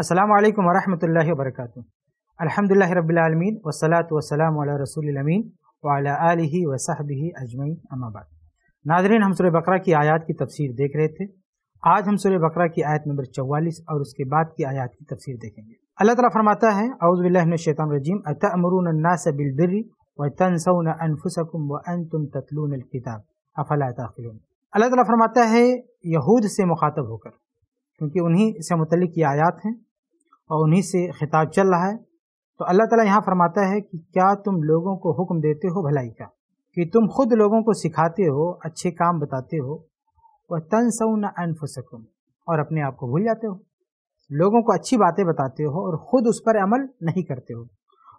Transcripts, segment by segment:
अस्सलाम वालेकुम वरहमतुल्लाहि वबरकातुहू अल्हम्दुलिल्लाहि रब्बिल आलमीन वस्सलातु वस्सलामु अला रसूलिल अमीन व अला आलिहि व सहबिहि अजमईन अम्मा बाद नाज़रीन हम सूरह बकरा की आयत की तफसीर देख रहे थे आज हम सूरह बकरा की आयत नंबर 44 और उसके बाद की आयत की तफसीर देखेंगे अल्लाह ताला फरमाता है औज़ु बिल्लाहि मिनश शैतानिर रजीम, अतअमुरुन अन्नास बिल बिर्रि व तंसौना अनफुसकुम व अंतुम ततलूनल किताब। अफला ताक़िलून अल्लाह ताला फरमाता है, यहूद से मुखातब होकर, क्योंकि उन्हीं से मुतलिक ये आयात हैं और उन्हीं से खिताब चल रहा है। तो अल्लाह ताला यहाँ फरमाता है कि क्या तुम लोगों को हुक्म देते हो भलाई का? कि तुम खुद लोगों को सिखाते हो, अच्छे काम बताते हो वह तन न अनफुसकुम, और अपने आप को भूल जाते हो? लोगों को अच्छी बातें बताते हो और खुद उस पर अमल नहीं करते हो।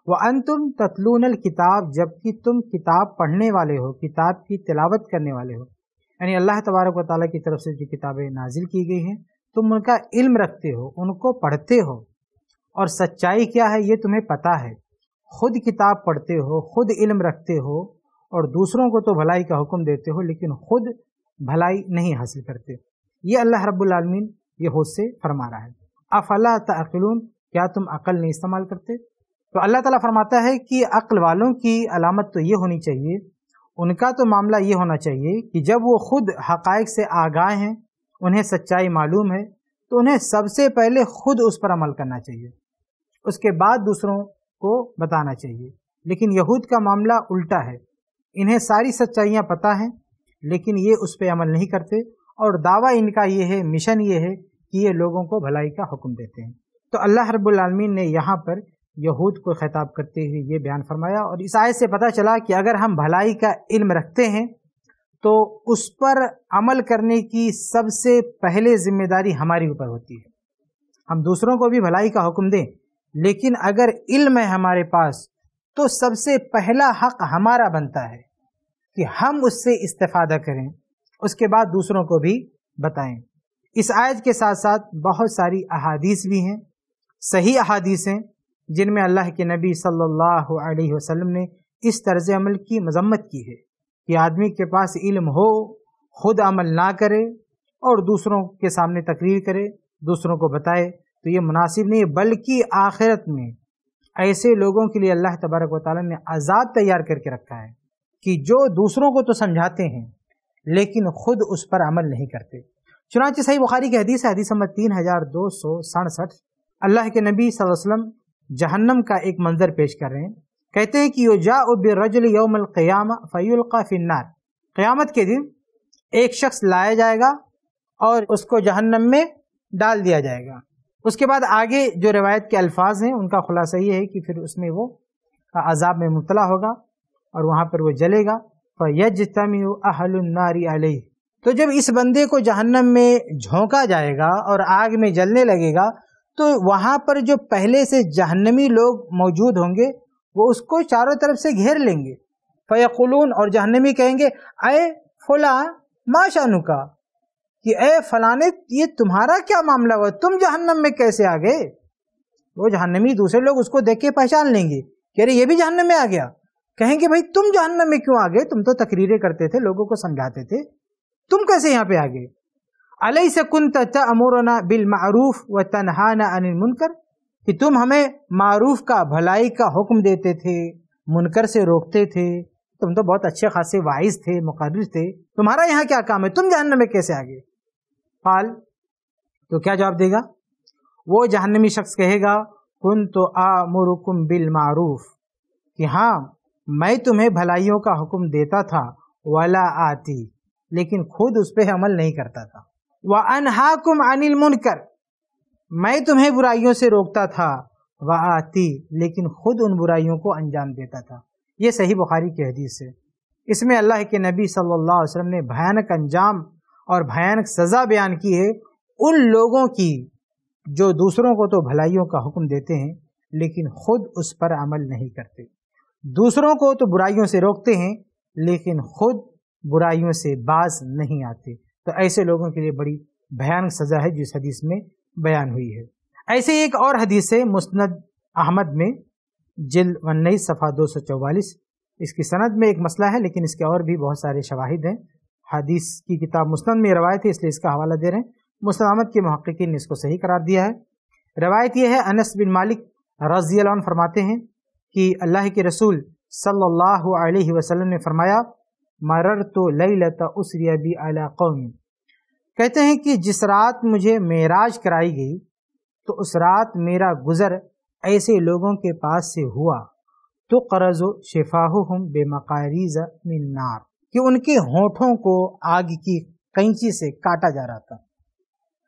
वह अन तुम ततलून किताब, जबकि तुम किताब पढ़ने वाले हो, किताब की तिलावत करने वाले हो। यानी अल्लाह तबारक व ताली की तरफ़ से जो किताबें नाजिल की गई हैं, तुम उनका इल्म रखते हो, उनको पढ़ते हो। और सच्चाई क्या है, ये तुम्हें पता है। खुद किताब पढ़ते हो, खुद इल्म रखते हो, और दूसरों को तो भलाई का हुक्म देते हो, लेकिन खुद भलाई नहीं हासिल करते। ये अल्लाह रब्बुल आलमीन ये होश फरमा रहा है। अफला तकलून क्या तुम अकल नहीं इस्तेमाल करते? तो अल्लाह ताला फरमाता है कि अक्ल वालों की अलामत तो ये होनी चाहिए, उनका तो मामला ये होना चाहिए कि जब वो खुद हकाइक से आगाह हैं, उन्हें सच्चाई मालूम है तो उन्हें सबसे पहले खुद उस पर अमल करना चाहिए। उसके बाद दूसरों को बताना चाहिए। लेकिन यहूद का मामला उल्टा है। इन्हें सारी सच्चाइयाँ पता हैं, लेकिन ये उस पर अमल नहीं करते। और दावा इनका ये है, मिशन ये है कि ये लोगों को भलाई का हुक्म देते हैं। तो अल्लाह रब्बुल ने यहाँ पर यहूद को खिताब करते हुए ये बयान फरमाया और इस आयत से पता चला कि अगर हम भलाई का इल्म रखते हैं तो उस पर अमल करने की सबसे पहले ज़िम्मेदारी हमारी ऊपर होती है। हम दूसरों को भी भलाई का हुक्म दें, लेकिन अगर इल्म है हमारे पास तो सबसे पहला हक हमारा बनता है कि हम उससे इस्तेफादा करें, उसके बाद दूसरों को भी बताएँ। इस आयत के साथ साथ बहुत सारी अहादीस भी हैं, सही अहादीस हैं, जिनमें अल्लाह के नबी सल्लल्लाहु अलैहि वसल्लम ने इस तर्ज अमल की मजम्मत की है कि आदमी के पास इल्म हो, खुद अमल ना करे और दूसरों के सामने तकरीर करे, दूसरों को बताए तो ये मुनासिब नहीं बल्कि आखिरत में ऐसे लोगों के लिए अल्लाह तबारक वाली ने आज़ाद तैयार करके रखा है कि जो दूसरों को तो समझाते हैं, लेकिन खुद उस पर अमल नहीं करते। चुनाचे सही बुखारी की हदीस हदीस नंबर तीन हज़ार दो सौ सड़सठ। अल्लाह के नबी वसल्लम जहन्नम का एक मंजर पेश कर रहे हैं। कहते हैं कि योजा रजल यौमल क़याम फ़युल्का फिन्नार। क़यामत के दिन एक शख्स लाया जाएगा और उसको जहन्नम में डाल दिया जाएगा। उसके बाद आगे जो रिवायत के अल्फाज हैं, उनका खुलासा ये है कि फिर उसमें वो अजाब में मुबला होगा और वहाँ पर वो जलेगा। अहलनारी अलह। तो जब इस बंदे को जहन्नम में झोंका जाएगा और आग में जलने लगेगा तो वहाँ पर जो पहले से जहन्नमी लोग मौजूद होंगे, वो उसको चारों तरफ़ से घेर लेंगे। फ़यकुलून और जहन्नमी कहेंगे, अय फुला माशानु का कि ए फलाने, ये तुम्हारा क्या मामला हुआ? तुम जहन्नम में कैसे आ गए? वो जहन्नमी दूसरे लोग उसको देख के पहचान लेंगे कि अरे, ये भी जहन्नम में आ गया। कहेंगे, भाई, तुम जहन्नम में क्यों आ गए? तुम तो तकरीरें करते थे, लोगों को समझाते थे। तुम कैसे यहाँ पे आ गए? अलई से कुन तमोरना बिल मारूफ व तनहाना अनिल मुनकर? कि तुम हमें मारूफ का, भलाई का हुक्म देते थे, मुनकर से रोकते थे। तुम तो बहुत अच्छे खासे वाइज थे मुकर्र थे। तुम्हारा यहाँ क्या काम है? तुम जहन्नम में कैसे आ गए? काल तो क्या जवाब देगा? वो जहन्नमी शख्स कहेगा कुन तो आ मुरुकुम बिल मारूफ। कि हाँ मैं तुम्हें भलाइयों का हुक्म देता था, वाला आती। लेकिन खुद उस पर अमल नहीं करता था। वह अनहाकुम अनिल मुनकर। मैं तुम्हें बुराइयों से रोकता था वह आती, लेकिन खुद उन बुराइयों को अंजाम देता था। ये सही बुखारी की हदीस है। इसमें अल्लाह के नबी सल्लल्लाहु अलैहि वसल्लम ने भयानक अंजाम और भयानक सजा बयान की है उन लोगों की जो दूसरों को तो भलाइयों का हुक्म देते हैं, लेकिन खुद उस पर अमल नहीं करते। दूसरों को तो बुराइयों से रोकते हैं, लेकिन खुद बुराइयों से बाज नहीं आते। तो ऐसे लोगों के लिए बड़ी भयानक सजा है, जिस हदीस में बयान हुई है। ऐसे एक और हदीस है, मुस्नद अहमद में, जिल उन्नीस, सफ़ा दो सौ चौवालीस। इसकी सनद में एक मसला है, लेकिन इसके और भी बहुत सारे शवाहिद हैं। हदीस की किताब मुस्ंद में रवायत है, इसलिए इसका हवाला दे रहे हैं। मुस्लिम अहमद के महक्कीन ने इसको सही करार दिया है। रवायत यह है, अनस बिन मालिक रज़ी फरमाते हैं कि अल्लाह के रसूल सल्लल्लाहु अलैहि वसल्लम ने फरमाया मरर तो लई लता उसरिया बी अला कौमी। कहते हैं कि जिस रात मुझे मेराज कराई गई तो उस रात मेरा गुजर ऐसे लोगों के पास से हुआ। तो करजो हम बेमकारीज मिन्नार कि उनके होठों को आग की कैंची से काटा जा रहा था।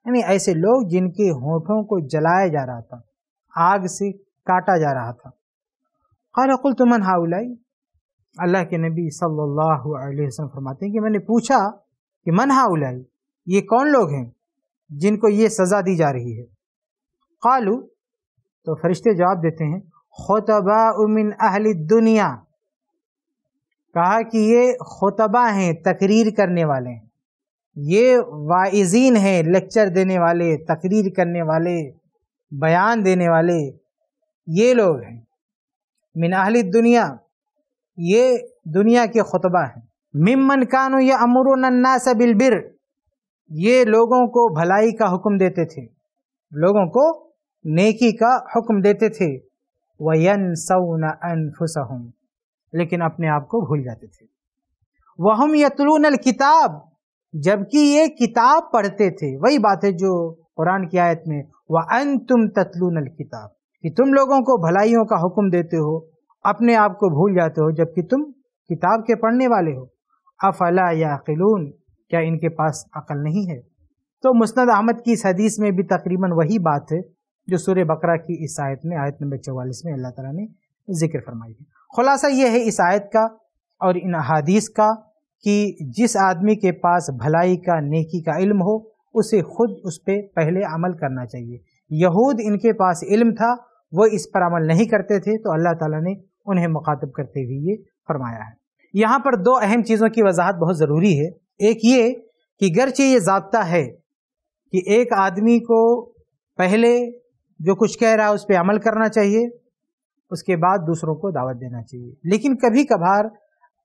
यानी ऐसे लोग जिनके होठों को जलाया जा रहा था, आग से काटा जा रहा था। खाकुल तुमन हाउलाई अल्लाह के नबी सल्लल्लाहु अलैहि वसल्लम फरमाते हैं कि मैंने पूछा कि मन हाउलाई, ये कौन लोग हैं जिनको ये सज़ा दी जा रही है? कालू तो फरिश्ते जवाब देते हैं, खुतबा उमिन अहली दुनिया। कहा कि ये खुतबा हैं, तकरीर करने वाले हैं। ये वाइजीन हैं, लेक्चर देने वाले, तकरीर करने वाले, बयान देने वाले, ये लोग हैं। मिन अहली दुनिया ये दुनिया के खुतबा हैं। मिमन कानू या अमरुन्नास बिलबिर। ये लोगों को भलाई का हुक्म देते थे। लोगों को नेकी का हुक्म देते थे। वयन सऊन लेकिन अपने आप को भूल जाते थे। वहम यतलून किताब जबकि ये किताब पढ़ते थे। वही बात है जो कुरान की आयत में वह अन तुम ततलून किताब कि तुम लोगों को भलाइयों का हुक्म देते हो अपने आप को भूल जाते हो जबकि तुम किताब के पढ़ने वाले हो। अफला या खिलून क्या इनके पास अकल नहीं है? तो मुस्ंद अहमद की इस हदीस में भी तकरीबन वही बात है, जो सूर्य बकरा की इस आयत में, आयत नंबर चौवालीस में अल्लाह तला ने ज़िक्र फरमाई है। खुलासा यह है इस आयत का और इन अहादीस का कि जिस आदमी के पास भलाई का, नेकी का इल्म हो, उसे खुद उस पर पहले अमल करना चाहिए। यहूद इनके पास इल्म था, वो इस पर अमल नहीं करते थे तो अल्लाह ताला ने उन्हें मुखातब करते हुए ये फरमाया है। यहाँ पर दो अहम चीज़ों की वजाहत बहुत ज़रूरी है। एक ये कि गर्चे ये जबता है कि एक आदमी को पहले जो कुछ कह रहा है उस पर अमल करना चाहिए, उसके बाद दूसरों को दावत देना चाहिए। लेकिन कभी कभार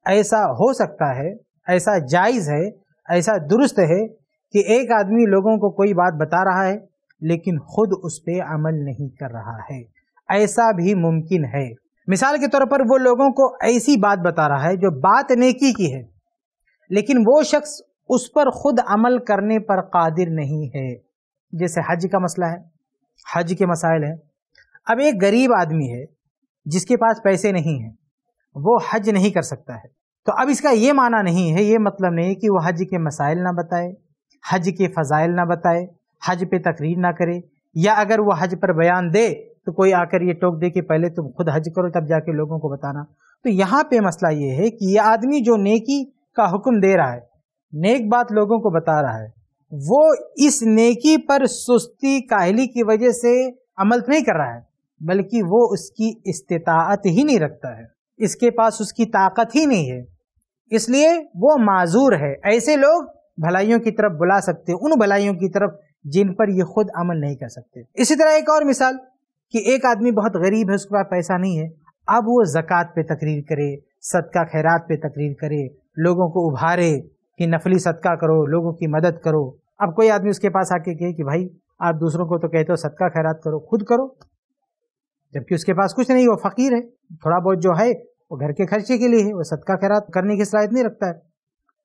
ऐसा हो सकता है, ऐसा जायज़ है, ऐसा दुरुस्त है कि एक आदमी लोगों को कोई बात बता रहा है, लेकिन खुद उस पर अमल नहीं कर रहा है। ऐसा भी मुमकिन है। मिसाल के तौर पर वो लोगों को ऐसी बात बता रहा है जो बात नेकी की है, लेकिन वो शख्स उस पर खुद अमल करने पर कादिर नहीं है। जैसे हज का मसला है, हज के मसाइल हैं। अब एक गरीब आदमी है, जिसके पास पैसे नहीं हैं, वो हज नहीं कर सकता है। तो अब इसका ये माना नहीं है, ये मतलब नहीं कि वो हज के मसाइल ना बताए, हज के फ़जाइल ना बताए, हज पे तकरीर ना करे, या अगर वो हज पर बयान दे तो कोई आकर ये टोक दे कि पहले तुम खुद हज करो, तब जाके लोगों को बताना। तो यहाँ पे मसला ये है कि ये आदमी जो नेकी का हुक्म दे रहा है, नेक बात लोगों को बता रहा है, वो इस नेकी पर सुस्ती, काहली की वजह से अमल नहीं कर रहा है, बल्कि वो उसकी इस्तात ही नहीं रखता है। इसके पास उसकी ताकत ही नहीं है। इसलिए वो माजूर है। ऐसे लोग भलाइयों की तरफ़ बुला सकते उन भलाइयों की तरफ़ जिन पर ये खुद अमल नहीं कर सकते। इसी तरह एक और मिसाल। कि एक आदमी बहुत गरीब है, उसके पास पैसा नहीं है, अब वो जक़ात पे तकरीर करे, सदका खैरात पे तकरीर करे, लोगों को उभारे कि नफली सदका करो, लोगों की मदद करो। अब कोई आदमी उसके पास आके कहे कि भाई, आप दूसरों को तो कहते हो सदका खैरात करो, खुद करो। जबकि उसके पास कुछ नहीं, वो फकीर है, थोड़ा बहुत जो है, वो घर के खर्चे के लिए है, वो सदका खैरात करने की सलाहियत नहीं रखता है।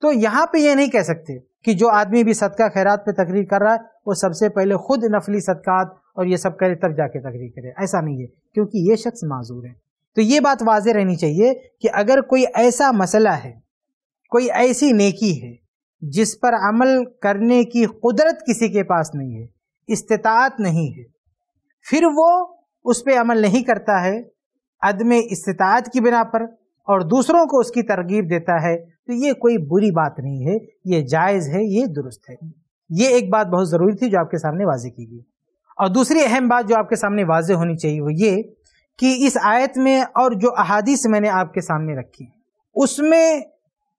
तो यहाँ पे ये नहीं कह सकते कि जो आदमी भी सदका खैरात पे तकरीर कर रहा है, वो सबसे पहले खुद नफली सदकात और ये सब करे, तब जाके तकरीर करे। ऐसा नहीं है, क्योंकि ये शख्स माजूर है। तो ये बात वाज रहनी चाहिए कि अगर कोई ऐसा मसला है, कोई ऐसी नेकी है, जिस पर अमल करने की कुदरत किसी के पास नहीं है इस्तात नहीं है, फिर वो उस पर अमल नहीं करता है, अदम इस्तात की बिना पर, और दूसरों को उसकी तरगीब देता है तो ये कोई बुरी बात नहीं है, ये जायज़ है, ये दुरुस्त है। ये एक बात बहुत ज़रूरी थी जो आपके सामने वाजे की गई। और दूसरी अहम बात जो आपके सामने वाजे होनी चाहिए वो ये कि इस आयत में और जो अहादीस मैंने आपके सामने रखी उसमें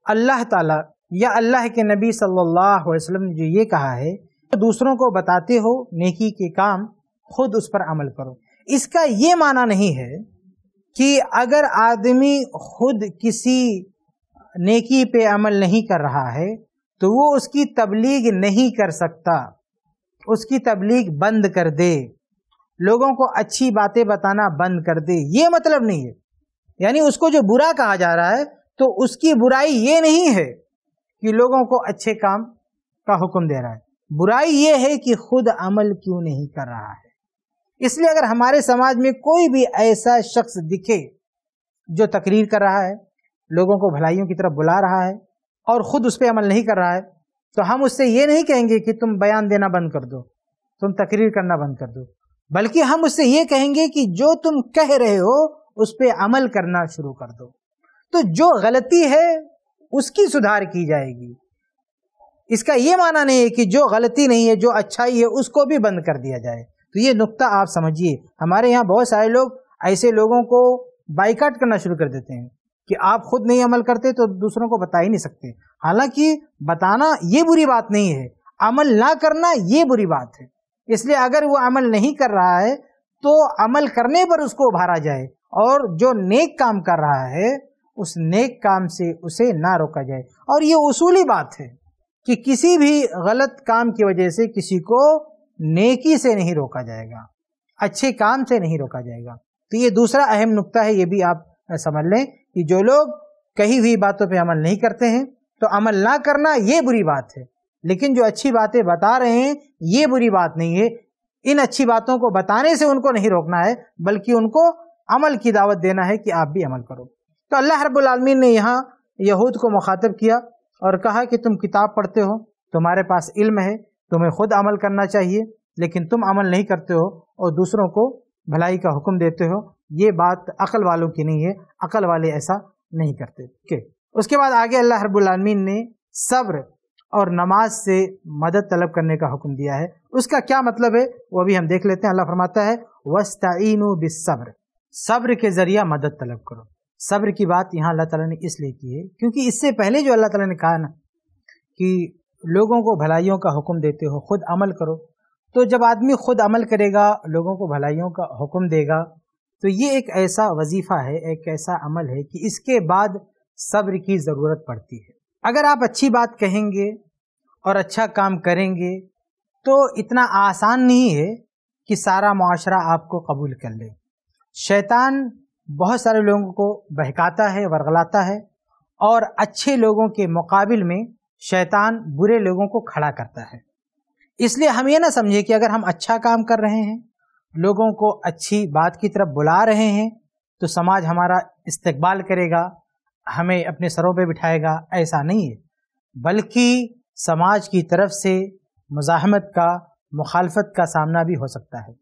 अल्लाह ताला या अल्लाह के नबी सल्लल्लाहु अलैहि वसल्लम ने जो ये कहा है तो दूसरों को बताते हो, नेकी के काम, खुद उस पर अमल करो। इसका ये माना नहीं है कि अगर आदमी खुद किसी नेकी पे अमल नहीं कर रहा है तो वो उसकी तबलीग नहीं कर सकता। उसकी तबलीग बंद कर दे। लोगों को अच्छी बातें बताना बंद कर दे। ये मतलब नहीं है। यानी उसको जो बुरा कहा जा रहा है तो उसकी बुराई ये नहीं है कि लोगों को अच्छे काम का हुक्म दे रहा है। बुराई ये है कि खुद अमल क्यों नहीं कर रहा है। इसलिए अगर हमारे समाज में कोई भी ऐसा शख्स दिखे जो तकरीर कर रहा है, लोगों को भलाइयों की तरफ़ बुला रहा है और खुद उस पर अमल नहीं कर रहा है तो हम उससे ये नहीं कहेंगे कि तुम बयान देना बंद कर दो, तुम तकरीर करना बंद कर दो, बल्कि हम उससे ये कहेंगे कि जो तुम कह रहे हो, उस पर अमल करना शुरू कर दो। तो जो गलती है, उसकी सुधार की जाएगी। इसका यह माना नहीं है कि जो गलती नहीं है, जो अच्छाई है, उसको भी बंद कर दिया जाए। तो ये नुक्ता आप समझिए। हमारे यहाँ बहुत सारे लोग ऐसे लोगों को बाइकाट करना शुरू कर देते हैं। कि आप खुद नहीं अमल करते तो दूसरों को बता ही नहीं सकते। हालाँकि बताना ये बुरी बात नहीं है, अमल ना करना ये बुरी बात है। इसलिए अगर वो अमल नहीं कर रहा है तो अमल करने पर उसको उभारा जाए और जो नेक काम कर रहा है, उस नेक काम से उसे ना रोका जाए। और ये उसूली बात है कि किसी भी गलत काम की वजह से किसी को नेकी से नहीं रोका जाएगा, अच्छे काम से नहीं रोका जाएगा। तो ये दूसरा अहम नुक्ता है, ये भी आप समझ लें। कि जो लोग कही हुई बातों पे अमल नहीं करते हैं तो अमल ना करना ये बुरी बात है। लेकिन जो अच्छी बातें बता रहे हैं, ये बुरी बात नहीं है। इन अच्छी बातों को बताने से उनको नहीं रोकना है, बल्कि उनको अमल की दावत देना है कि आप भी अमल करो। तो अल्लाह रब्बुल आलमीन ने यहाँ यहूद को मुखातब किया और कहा कि तुम किताब पढ़ते हो, तुम्हारे पास इल्म है, तुम्हें खुद अमल करना चाहिए, लेकिन तुम अमल नहीं करते हो और दूसरों को भलाई का हुक्म देते हो ये बात अकल वालों की नहीं है, अकल वाले ऐसा नहीं करते। के उसके बाद आगे अल्लाह रबालमीन ने सब्र और नमाज़ से मदद तलब करने का हुक्म दिया है। उसका क्या मतलब है, वो भी हम देख लेते हैं। अल्लाह फरमाता है वस्ताइन बिसब्र सब्र के ज़रिया मदद तलब करो। सब्र की बात यहाँ अल्लाह ताला ने इसलिए की है क्योंकि इससे पहले जो अल्लाह ताला ने कहा ना कि लोगों को भलाइयों का हुक्म देते हो, खुद अमल करो। तो जब आदमी खुद अमल करेगा, लोगों को भलाइयों का हुक्म देगा तो ये एक ऐसा वजीफ़ा है, एक ऐसा अमल है कि इसके बाद सब्र की ज़रूरत पड़ती है। अगर आप अच्छी बात कहेंगे और अच्छा काम करेंगे तो इतना आसान नहीं है कि सारा माशरा आपको कबूल कर ले। शैतान बहुत सारे लोगों को बहकाता है, वर्गलाता है और अच्छे लोगों के मुकाबिल में शैतान बुरे लोगों को खड़ा करता है। इसलिए हम ये ना समझे कि अगर हम अच्छा काम कर रहे हैं लोगों को अच्छी बात की तरफ़ बुला रहे हैं तो समाज हमारा इस्तकबाल करेगा, हमें अपने सरों पे बिठाएगा, ऐसा नहीं है। बल्कि समाज की तरफ़ से मुजाहमत का, मुखालफत का सामना भी हो सकता है।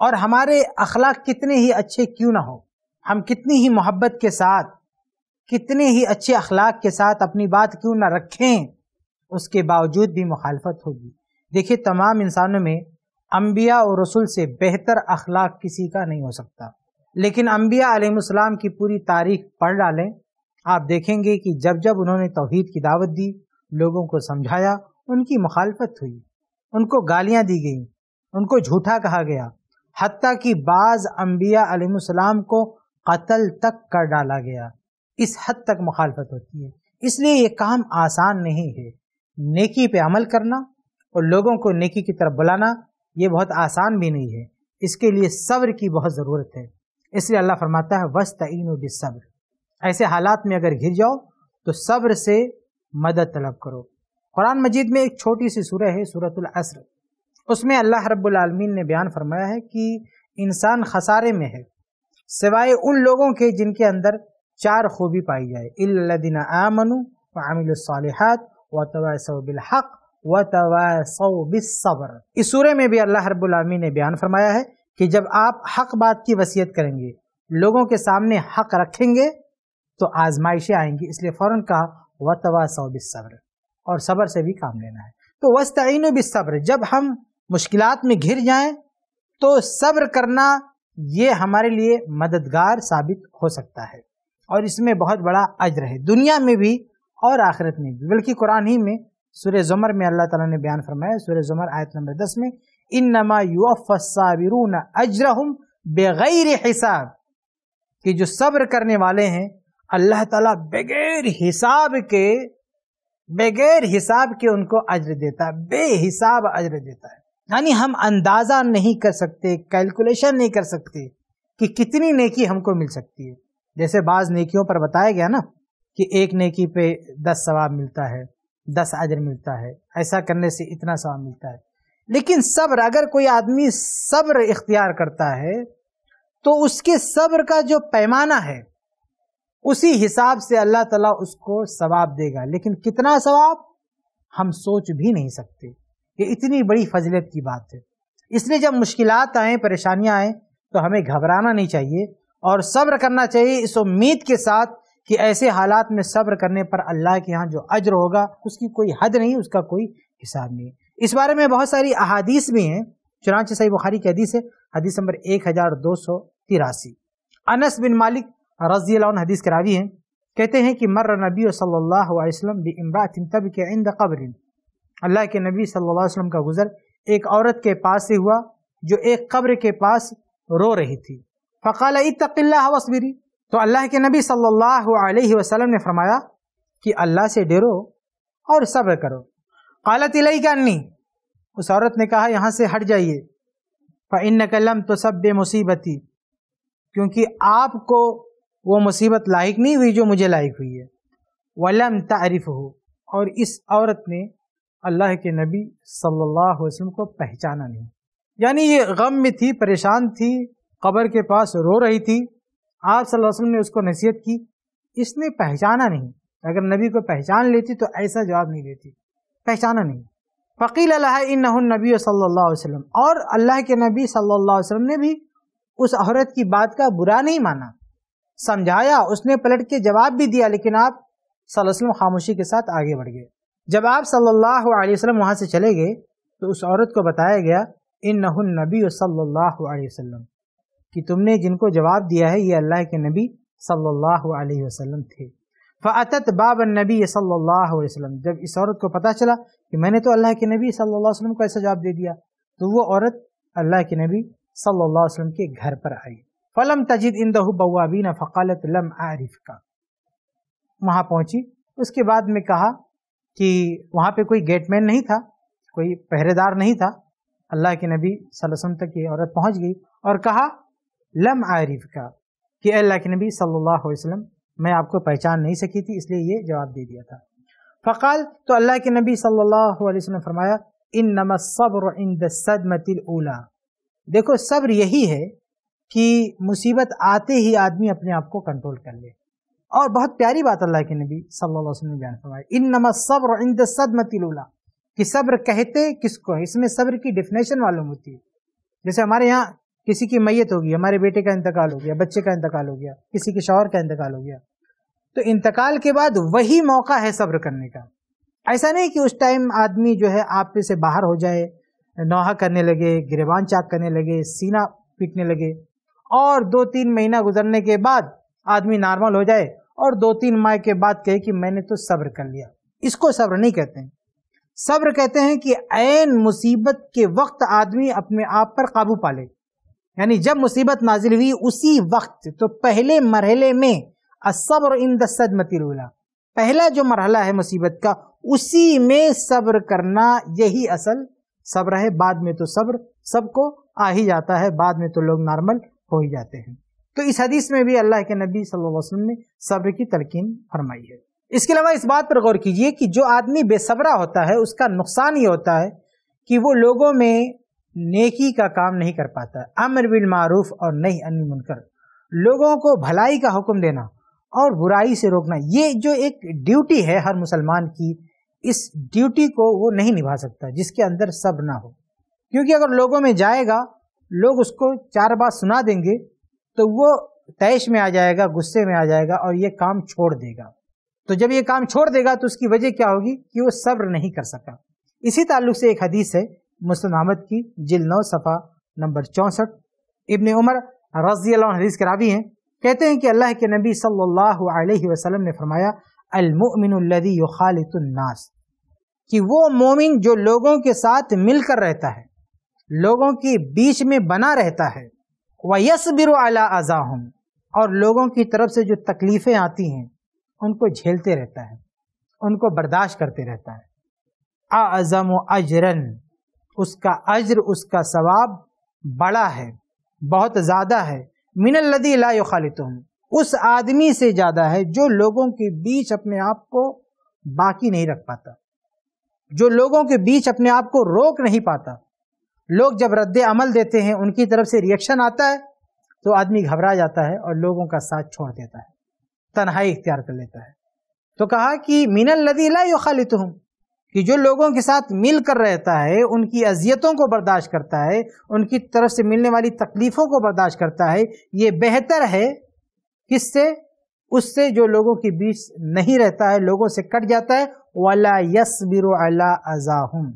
और हमारे अखलाक कितने ही अच्छे क्यों ना हो, हम कितनी ही मोहब्बत के साथ, कितने ही अच्छे अखलाक के साथ अपनी बात क्यों ना रखें, उसके बावजूद भी मुखालफत होगी। देखिए, तमाम इंसानों में अम्बिया और रसुल से बेहतर अखलाक किसी का नहीं हो सकता। लेकिन अम्बिया आलम की पूरी तारीख पढ़ डालें। आप देखेंगे कि जब जब उन्होंने तोहहीद की दावत दी, लोगों को समझाया, उनकी मुखालफत हुई। उनको गालियाँ दी गई। उनको झूठा कहा गया। हती कि बाज अम्बिया आलम को कत्ल तक कर डाला गया। इस हद तक मुखालफत होती है। इसलिए ये काम आसान नहीं है। नेकी पे अमल करना और लोगों को नेकी की तरफ़ बुलाना ये बहुत आसान भी नहीं है। इसके लिए सब्र की बहुत ज़रूरत है। इसलिए अल्लाह फरमाता है वस्त सब्र ऐसे हालात में अगर घिर जाओ तो सब्र से मदद तलब करो। कुरान मजीद में एक छोटी सी सूरह है, सूरतुल असर। उसमें अल्लाह रब्बुल आलमीन ने बयान फरमाया है कि इंसान खसारे में है, सिवाय उन लोगों के जिनके अंदर चार खूबी पाई जाए। इल्लदीन आमनु व आमिल सालिहात व सब्र इस सूर्य में भी अल्लाह रब्बुल ने बयान फरमाया है कि जब आप हक बात की वसीयत करेंगे, लोगों के सामने हक रखेंगे तो आजमाइशें आएँगी। इसलिए फ़ौरन कहा व तवा सब्र और सब्र से भी काम लेना है। तो वस्तिन बिसब्र जब हम मुश्किलात में घिर जाएँ तो सब्र करना ये हमारे लिए मददगार साबित हो सकता है। और इसमें बहुत बड़ा अज्र है। दुनिया में भी और आखिरत में भी। बल्कि कुरान ही में सूर्य जुमर में अल्लाह ताला ने बयान फरमाया सूर्य जुमर आयत नंबर दस में इन नमा युफ़ाबिरून अजरहम बेगैर हिसाब कि जो सब्र करने वाले हैं, अल्लाह ताला बगैर हिसाब के, बगैर हिसाब के उनको अज्र देता है, बेहिसाब अज्र देता है। यानी हम अंदाज़ा नहीं कर सकते कैलकुलेशन नहीं कर सकते कि कितनी नेकी हमको मिल सकती है। जैसे बाज नेकियों पर बताया गया ना कि एक नेकी पे दस सवाब मिलता है दस अजर मिलता है। ऐसा करने से इतना सवाब मिलता है। लेकिन सब्र, अगर कोई आदमी सब्र इख्तियार करता है तो उसके सब्र का जो पैमाना है, उसी हिसाब से अल्लाह ताला उसको सवाब देगा। लेकिन कितना सवाब? हम सोच भी नहीं सकते। ये इतनी बड़ी फजलत की बात है। इसलिए जब मुश्किलात आए, परेशानियाँ आए तो हमें घबराना नहीं चाहिए और सब्र करना चाहिए। इस उम्मीद के साथ कि ऐसे हालात में सब्र करने पर अल्लाह के यहाँ जो अज्र होगा, उसकी कोई हद नहीं, उसका कोई हिसाब नहीं। इस बारे में बहुत सारी अहादीस भी हैं। चुनाच सही बुखारी की हदीस है, हदीस नंबर एक हज़ार दो सौ तिरासी। अनस बिन मालिक रज़ी हदीस के रावी हैं। कहते हैं कि मर नबी वसल्लम बि इमरातिन तब के इंद कब्र अल्लाह के नबी सल्लल्लाहु अलैहि का गुजर एक औरत के पास से हुआ, जो एक कब्र के पास रो रही थी। फ़काल इतक़िल्ला वसबिरी। तो अल्लाह के नबी सल्लल्लाहु अलैहि वसल्लम ने फरमाया कि अल्लाह से डरो और सब्र करो। कालत इलाई का अन्नी। उस औरत ने कहा, यहाँ से हट जाइए। फ़िन कलम तो सब बेमुसीबती क्योंकि आपको वो मुसीबत लायक नहीं हुई जो मुझे लायक हुई है। वलम तारीफ़ हो और इस औरत ने अल्लाह के नबी सल्लल्लाहु अलैहि वसल्लम को पहचाना नहीं। यानी ये गम में थी, परेशान थी, कब्र के पास रो रही थी। आप वसल्लम ने उसको नसीहत की। इसने पहचाना नहीं। अगर नबी को पहचान लेती तो ऐसा जवाब नहीं देती। पहचाना नहीं। फ़कील इन नबी वसल्लम। और अल्लाह के नबी वसल्लम ने भी उस औरत की बात का बुरा नहीं माना। समझाया, उसने पलट के जवाब भी दिया, लेकिन आप सल्लल्लाहु खामोशी के साथ आगे बढ़ गए। जब आप सल्लल्लाहु अलैहि वसल्लम वहाँ से चले गए तो उस औरत को बताया गया इन नबी सल्लल्लाहु अलैहि वसल्लम। कि तुमने जिनको जवाब दिया है, ये अल्लाह के नबी सल्लल्लाहु अलैहि वसल्लम थे। फ़ातत बाब नबी सल्लल्लाहु अलैहि वसल्लम। जब इस औरत को पता चला कि मैंने तो अल्लाह के नबी सल्लल्लाहु अलैहि वसल्लम को ऐसा जवाब दे दिया तो वो औरत अल्लाह के नबी सल्लल्लाहु अलैहि वसल्लम के घर पर आई। फलम तजिद इन बवाबीन फ़कालत लम आरिफ का वहाँ पहुँची। उसके बाद में कहा कि वहाँ पे कोई गेटमैन नहीं था, कोई पहरेदार नहीं था। अल्लाह के नबी वसल्लम तक ये औरत पहुँच गई और कहा लम आरिफ का, कि अल्लाह के नबी सल्लल्लाहु अलैहि वसल्लम, मैं आपको पहचान नहीं सकी थी, इसलिए ये जवाब दे दिया था। फ़काल तो अल्लाह के नबी सल्लल्लाहु अलैहि वसल्लम फरमाया इन नमसब्र इन दसदमतिल उला। देखो, सब्र यही है कि मुसीबत आते ही आदमी अपने आप को कंट्रोल कर ले। और बहुत प्यारी बात अल्लाह के नबी सल्लल्लाहु अलैहि वसल्लम ने बयान फरमाया इन नमा सब्र इंद सदमतिलूला कि सब्र कहते किसको है? इसमें सब्र की डेफिनेशन मालूम होती है। जैसे हमारे यहाँ किसी की मैयत होगी, हमारे बेटे का इंतकाल हो गया, बच्चे का इंतकाल हो गया, किसी के शौहर का इंतकाल हो गया। तो इंतकाल के बाद वही मौका है सब्र करने का। ऐसा नहीं कि उस टाइम आदमी जो है आप से बाहर हो जाए, नौहा करने लगे, गिरबान चाक करने लगे, सीना पीटने लगे, और दो तीन महीना गुजरने के बाद आदमी नॉर्मल हो जाए, और दो तीन माह के बाद कहे कि मैंने तो सब्र कर लिया। इसको सब्र नहीं कहते हैं। सब्र कहते हैं कि ऐन मुसीबत के वक्त आदमी अपने आप पर काबू पा पाले यानी जब मुसीबत नाजिल हुई उसी वक्त तो पहले मरहले में असब्र इन दसदमतिला पहला जो मरहला है मुसीबत का, उसी में सब्र करना यही असल सब्र है। बाद में तो सब्र, सबको आ ही जाता है, बाद में तो लोग नॉर्मल हो ही जाते हैं। तो इस हदीस में भी अल्लाह के नबी सल्लल्लाहु अलैहि वसल्लम ने सब्र की तलकीन फरमाई है। इसके अलावा इस बात पर गौर कीजिए कि जो आदमी बेसब्रा होता है, उसका नुकसान ये होता है कि वो लोगों में नेकी का काम नहीं कर पाता। अमर बिल मारूफ और नहीं अन मुनकर। लोगों को भलाई का हुक्म देना और बुराई से रोकना। ये जो एक ड्यूटी है हर मुसलमान की, इस ड्यूटी को वो नहीं निभा सकता, जिसके अंदर सब ना हो। क्योंकि अगर लोगों में जाएगा, लोग उसको चार बात सुना देंगे तो वो तैश में आ जाएगा, गुस्से में आ जाएगा और ये काम छोड़ देगा। तो जब ये काम छोड़ देगा तो उसकी वजह क्या होगी? कि वो सब्र नहीं कर सका। इसी ताल्लुक से एक हदीस है मुस्लिम अहमद की, जिल नौ, सफ़ा नंबर चौंसठ। इबन उमर रज़ी हदीस के रावी हैं। कहते हैं कि अल्लाह के नबी सल्लल्लाहु अलैहि वसल्लम ने फरमाया कि वो मोमिन जो लोगों के साथ मिलकर रहता है, लोगों के बीच में बना रहता है वह यस बिर अला अजाहम और लोगों की तरफ़ से जो तकलीफें आती हैं, उनको झेलते रहता है, उनको बर्दाश्त करते रहता है। आज़म अजरन उसका अज्र, उसका सवाब बड़ा है, बहुत ज़्यादा है। मिनल लदी ला खालितुम उस आदमी से ज़्यादा है जो लोगों के बीच अपने आप को बाकी नहीं रख पाता। जो लोगों के बीच अपने आप को रोक नहीं पाता। लोग जब रद्द अमल देते हैं, उनकी तरफ़ से रिएक्शन आता है तो आदमी घबरा जाता है और लोगों का साथ छोड़ देता है। तनहाई इख्तियार कर लेता है। तो कहा कि मीनल लदी ला खालित हूँ कि जो लोगों के साथ मिलकर रहता है, उनकी अजियतों को बर्दाश्त करता है, उनकी तरफ़ से मिलने वाली तकलीफ़ों को बर्दाश्त करता है, ये बेहतर है किससे? उससे जो लोगों के बीच नहीं रहता है, लोगों से कट जाता है, वाला यसबिर अला अजाहुम।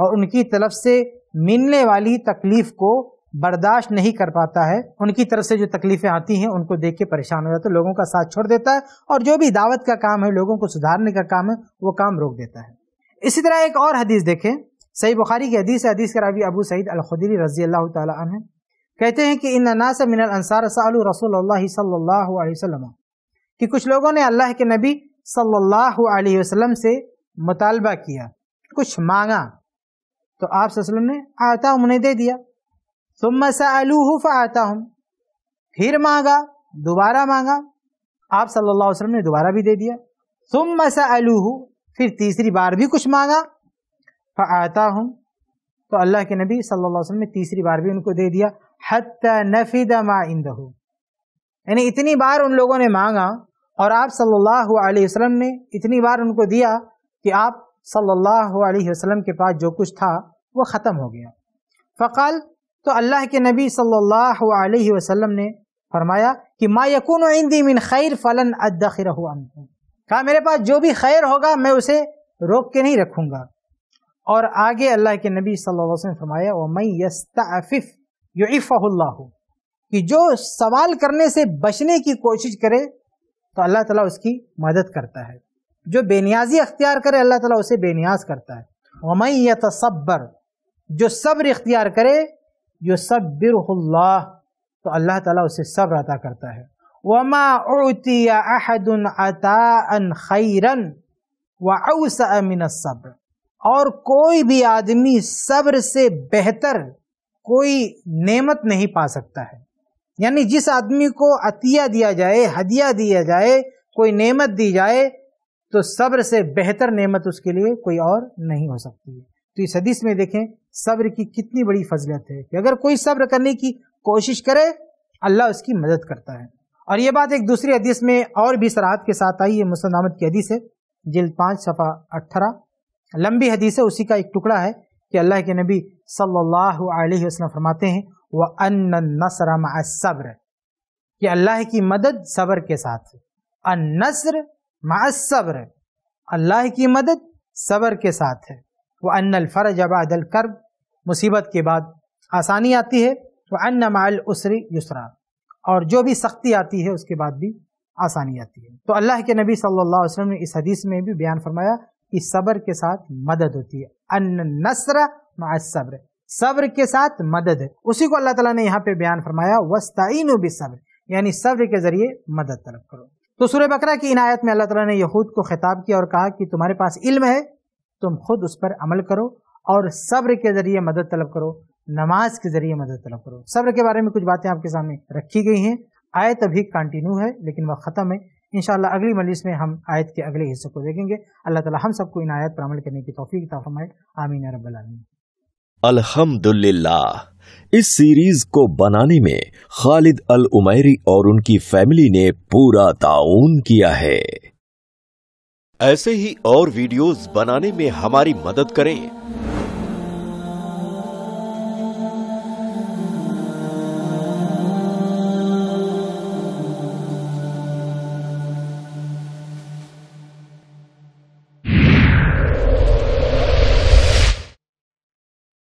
और उनकी तरफ़ से मिलने वाली तकलीफ़ को बर्दाश्त नहीं कर पाता है। उनकी तरफ़ से जो तकलीफें आती हैं, उनको देख के परेशान हो जाता है, लोगों का साथ छोड़ देता है, और जो भी दावत का काम है, लोगों को सुधारने का काम है, वो काम रोक देता है। इसी तरह एक और हदीस देखें। सही बुखारी की हदीस हदीस का रावी अबू सईद अलखदरी रज़ी अल्लाह तन कहते हैं कि इन नास मिन अंसार रसूल सल्लल्लाहु कि कुछ लोगों ने अल्लाह के नबी सल्लल्लाहु अलैहि वसल्लम से मुतालबा किया, कुछ मांगा। तो आप वसल्लम ने आता उन्हें दे दिया। तुम सलूहू फ़ाता हूँ फिर मांगा, दोबारा मांगा। आप सल्लल्लाहु अलैहि वसल्लम ने दोबारा भी दे दिया। तुम सलूहू फिर तीसरी बार भी कुछ मांगा। फ़ाता हूँ तो अल्लाह के नबी सल्लल्लाहु अलैहि वसल्लम ने तीसरी बार भी उनको दे दिया। हत नफिद मा इंदहू। यानी इतनी बार उन लोगों ने मांगा और आप सल्लल्लाहु अलैहि वसल्लम ने इतनी बार उनको दिया कि आप सल्लल्लाहु अलैहि वसल्लम के पास जो कुछ था, वो ख़त्म हो गया। फ़काल तो अल्लाह के नबी सल्लल्लाहु अलैहि वसल्लम ने फरमाया कि मा यकून इंदी मिन खैर फलन अदखिर कहा, मेरे पास जो भी खैर होगा, मैं उसे रोक के नहीं रखूँगा। और आगे अल्लाह के नबी सल्लल्लाहु अलैहि वसल्लम फरमाया ओ मई यस्ताफिफ युफ़ल्लाहु कि जो सवाल करने से बचने की कोशिश करे तो अल्लाह ताला उसकी मदद करता है। जो बेनियाजी अख्तियार करे, अल्लाह ताला उसे बेनियाज करता है। वमई तसब्बर जो सब्र इख्तियार करे जो सब्बिरल्लाह तो अल्लाह ताला उसे सब्र अता करता है। वमा मिन सब्र और कोई भी आदमी सब्र से बेहतर कोई नेमत नहीं पा सकता है। यानी जिस आदमी को अतिया दिया जाए, हदिया दिया जाए, कोई नेमत दी जाए तो सब्र से बेहतर नेमत उसके लिए कोई और नहीं हो सकती है। तो इस हदीस में देखें, सब्र की कितनी बड़ी फजलत है कि अगर कोई सब्र करने की कोशिश करे, अल्लाह उसकी मदद करता है। और ये बात एक दूसरी हदीस में और भी सराहत के साथ आई है मुसन अहमद की हदीस है, जिल्द पाँच, सफ़ा अट्ठारह लंबी हदीस है, उसी का एक टुकड़ा है कि अल्लाह के नबी सल्लल्लाहु अलैहि वसल्लम फरमाते हैं वह अन्न नसर सब्र कि अल्लाह की मदद सब्र के साथ अन नसर सब्र, अल्लाह की मदद सब्र के साथ है। वह अन्न फ़रज अबादल कर्ब, मुसीबत के बाद आसानी आती है। वह अन्न माल उसरी युसरा। और जो भी सख्ती आती है, उसके बाद भी आसानी आती है। तो अल्लाह के नबी सल्लल्लाहु अलैहि वसल्लम ने इस हदीस में भी बयान फरमाया कि सब्र के साथ मदद होती है। अन नसर सब्र सब्र के साथ मदद है। उसी को अल्लाह ताला ने यहाँ पे बयान फरमाया वस्ताइन सब्र यानी सब्र के ज़रिए मदद तलब करो। तो सूर्य बकरा की इनायत में अल्लाह ताला ने यहूद को खिताब किया और कहा कि तुम्हारे पास इल्म है, तुम खुद उस पर अमल करो और सब्र के ज़रिए मदद तलब करो। नमाज़ के ज़रिए मदद तलब करो। सब्र के बारे में कुछ बातें आपके सामने रखी गई हैं। आयत अभी कंटिन्यू है, लेकिन वह ख़त्म है। इन अगली मजलिस में हम आयत के अगले हिस्से को देखेंगे। अल्लाह ताला हम सबको इन आयत पर अमल करने की तोफ़ी फरमाए। आमीन रबालमीन अल्हम्दुलिल्लाह। इस सीरीज़ को बनाने में खालिद अल उमैरी और उनकी फैमिली ने पूरा ताउन किया है। ऐसे ही और वीडियोस बनाने में हमारी मदद करें।